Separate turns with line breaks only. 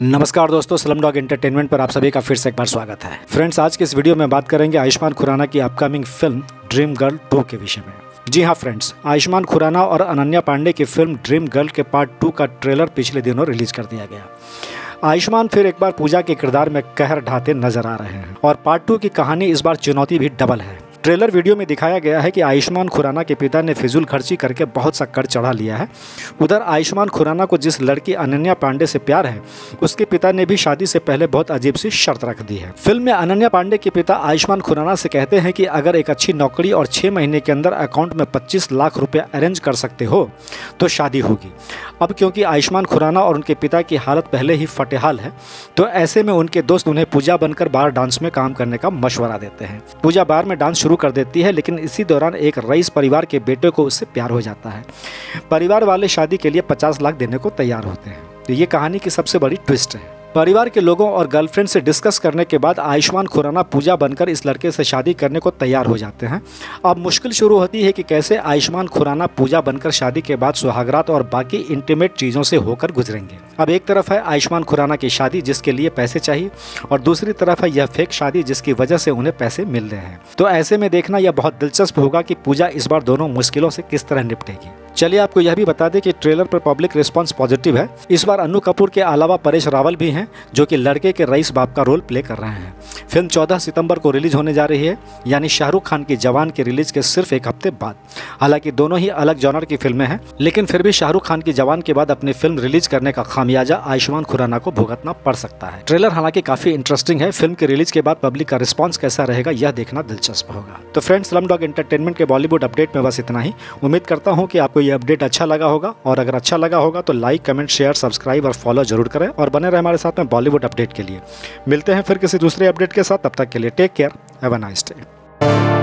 नमस्कार दोस्तों slum dog entertainment पर आप सभी का फिर से एक बार स्वागत है। फ्रेंड्स आज के इस वीडियो में बात करेंगे आयुष्मान खुराना की upcoming film Dream Girl two के विषय में। जी हाँ फ्रेंड्स आयुष्मान खुराना और अनन्या पांडे की फ़िल्म ड्रीम गर्ल के पार्ट टू का ट्रेलर पिछले दिनों रिलीज़ कर दिया गया। आयुष्मान फिर एक बार पूजा के किरदार में कहर ढाते नज़र आ रहे हैं और पार्ट टू की कहानी इस बार चुनौती भी डबल है। ट्रेलर वीडियो में दिखाया गया है कि आयुष्मान खुराना के पिता ने फिजूल खर्ची करके बहुत सा कर चढ़ा लिया है। उधर आयुष्मान खुराना को जिस लड़की अनन्या पांडे से प्यार है, उसके पिता ने भी शादी से पहले बहुत अजीब सी शर्त रख दी है। फ़िल्म में अनन्या पांडे के पिता आयुष्मान खुराना से कहते हैं कि अगर एक अच्छी नौकरी और छः महीने के अंदर अकाउंट में पच्चीस लाख रुपये अरेंज कर सकते हो तो शादी होगी। अब क्योंकि आयुष्मान खुराना और उनके पिता की हालत पहले ही फटेहाल है तो ऐसे में उनके दोस्त उन्हें पूजा बनकर बार डांस में काम करने का मशवरा देते हैं। पूजा बार में डांस शुरू कर देती है, लेकिन इसी दौरान एक रईस परिवार के बेटे को उससे प्यार हो जाता है। परिवार वाले शादी के लिए पचास लाख देने को तैयार होते हैं। तो ये कहानी की सबसे बड़ी ट्विस्ट है। परिवार के लोगों और गर्लफ्रेंड से डिस्कस करने के बाद आयुष्मान खुराना पूजा बनकर इस लड़के से शादी करने को तैयार हो जाते हैं। अब मुश्किल शुरू होती है कि कैसे आयुष्मान खुराना पूजा बनकर शादी के बाद सुहागरात और बाकी इंटीमेट चीज़ों से होकर गुजरेंगे। अब एक तरफ़ है आयुष्मान खुराना की शादी जिसके लिए पैसे चाहिए और दूसरी तरफ़ है यह फेक शादी जिसकी वजह से उन्हें पैसे मिल रहे हैं। तो ऐसे में देखना यह बहुत दिलचस्प होगा कि पूजा इस बार दोनों मुश्किलों से किस तरह निपटेगी। चलिए आपको यह भी बता दें कि ट्रेलर पर पब्लिक रिस्पांस पॉजिटिव है। इस बार अनु कपूर के अलावा परेश रावल भी हैं, जो कि लड़के के रईस बाप का रोल प्ले कर रहे हैं। फ़िल्म 14 सितंबर को रिलीज़ होने जा रही है, यानी शाहरुख खान की जवान के रिलीज़ के सिर्फ़ एक हफ़्ते बाद। हालाँकि दोनों ही अलग जॉनर की फ़िल्में हैं, लेकिन फिर भी शाहरुख खान की जवान के बाद अपनी फ़िल्म रिलीज़ करने का खामियाजा आयुष्मान खुराना को भुगतना पड़ सकता है। ट्रेलर हालाँकि काफ़ी इंटरेस्टिंग है, फ़िल्म के रिलीज़ के बाद पब्लिक का रिस्पॉन्स कैसा रहेगा, यह देखना दिलचस्प होगा। तो फ्रेंड्स स्लम डॉग एंटरटेनमेंट के बॉलीवुड अपडेट में बस इतना ही। उम्मीद करता हूँ कि आपको यह अपडेट अच्छा लगा होगा, और अगर अच्छा लगा होगा तो लाइक, कमेंट, शेयर, सब्सक्राइब और फॉलो ज़रूर करें, और बने रहे हमारे साथ में बॉलीवुड अपडेट के लिए। मिलते हैं फिर किसी दूसरे अपडेट के साथ तब तक के लिए take care have a nice day